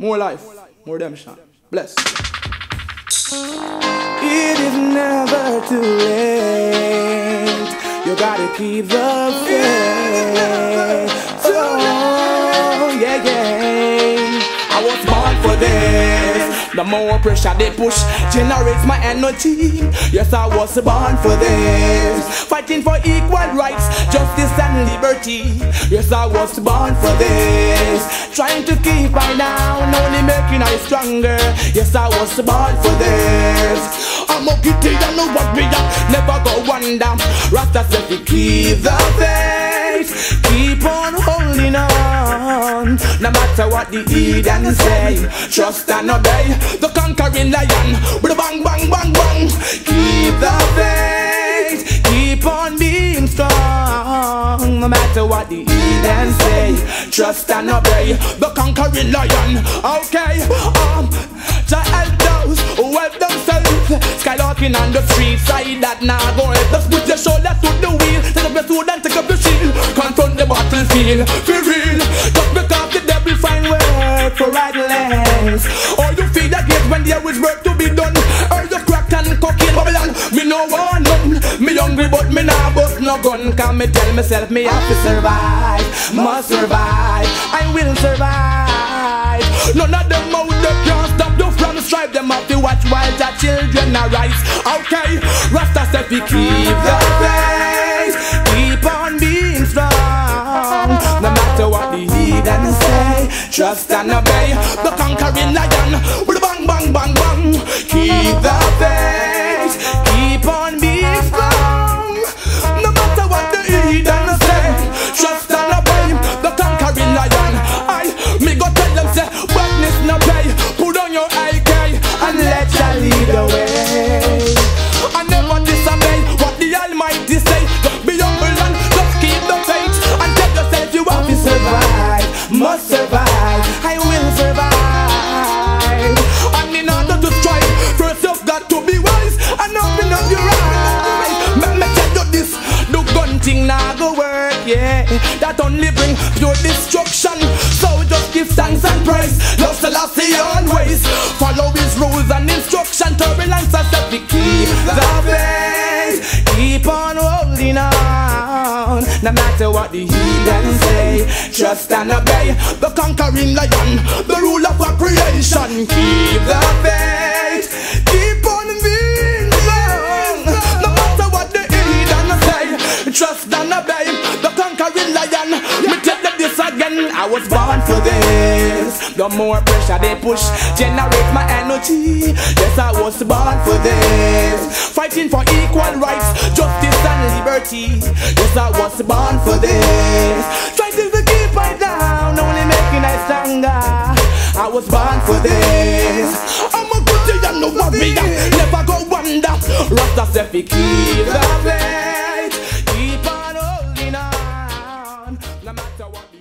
More life, more redemption. Bless. It is never too late. You gotta keep the faith. Oh, yeah, yeah. I was born for this. The more pressure they push generates my energy. Yes, I was born for this. Fighting for equal rights, justice, and liberty. Yes, I was born for this. Trying to keep I down, only making I stronger. Yes, I was born for this. I'm a kitty, I know what we are. Never go under. Rasta said keep the faith. No matter what the heathen say. Trust and obey the conquering lion with a bang, bang, bang, bang. Keep the faith, keep on being strong, no matter what the heathen say. Trust and obey the conquering lion. Okay, um, to help those who help themselves. Skylarking on the street side that now go. Just put your shoulder to the wheel, take up your sword and take up your shield. Confront the battlefield, for is work to be done. Or you cracked and cocaine Babylon. Me no want none. Me hungry but me nah bust no gun. Can me tell myself me have to survive. Must survive. I will survive. None of them out there can stop you from strive. Them have to watch while their children arise. Okay, Rasta said we keep the faith. Keep on being strong. No matter what the heathen say. Trust and obey the conquering lion badness no pay. Put on your AK and let Jah lead the way. I never disobey what the Almighty say. Just keep the faith and tell yourself you survive, must survive. I will survive. And in order to strive, first you've got to be wise That only bring pure destruction. So just give thanks and praise. Love Selassie always. Follow his rules and instruction. Turbulence if we keep the faith. Keep on holding on. No matter what the heathen say. Trust and obey the conquering lion. The rule of creation. Keep the push The more pressure they push Generate my energy. Yes, I was born for this. Fighting for equal rights Justice and liberty. Yes, I was born for this. Trying to keep it down Only making it stronger uh, I was born for this. I'm a good young warrior. Never go under. Rasta said keep the faith. Keep on holding on. No matter what